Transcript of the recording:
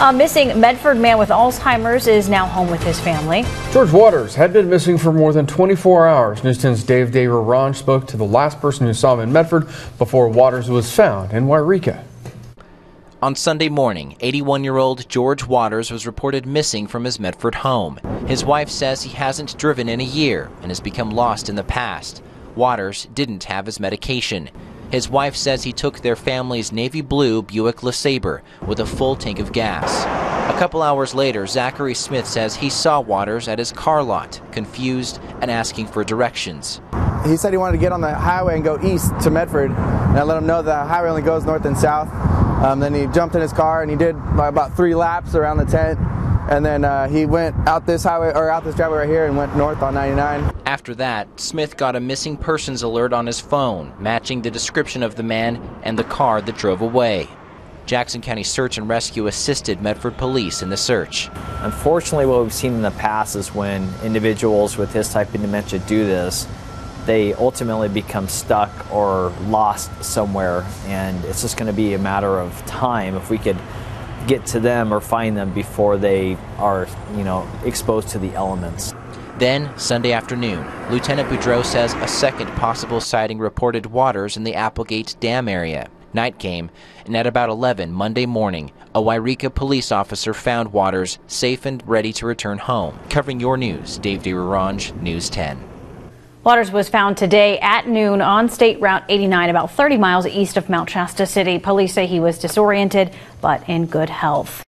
A missing Medford man with Alzheimer's is now home with his family. George Watters had been missing for more than 24 hours. News 10's Dave DeRarange spoke to the last person who saw him in Medford before Watters was found in Yreka. On Sunday morning, 81 year old George Watters was reported missing from his Medford home. His wife says he hasn't driven in a year and has become lost in the past. Watters didn't have his medication. His wife says he took their family's navy blue Buick LeSabre with a full tank of gas. A couple hours later, Zachary Smith says he saw Watters at his car lot, confused and asking for directions. He said he wanted to get on the highway and go east to Medford, and I let him know the highway only goes north and south. Um, then he jumped in his car and he did about three laps around the tent and then uh, he went out this highway or out this driveway right here and went north on 99. After that, Smith got a missing persons alert on his phone, matching the description of the man and the car that drove away. Jackson County Search and Rescue assisted Medford Police in the search. Unfortunately, what we've seen in the past is when individuals with this type of dementia do this, they ultimately become stuck or lost somewhere, and it's just going to be a matter of time if we could get to them or find them before they are, you know, exposed to the elements. Then, Sunday afternoon, Lieutenant Boudreau says a second possible sighting reported Watters in the Applegate Dam area. Night came, and at about 11 Monday morning, a Yreka police officer found Watters safe and ready to return home. Covering your news, Dave DeRarange, News 10. Watters was found today at noon on State Route 89, about 30 miles east of Mount Shasta City. Police say he was disoriented, but in good health.